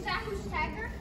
Is that who's tagger?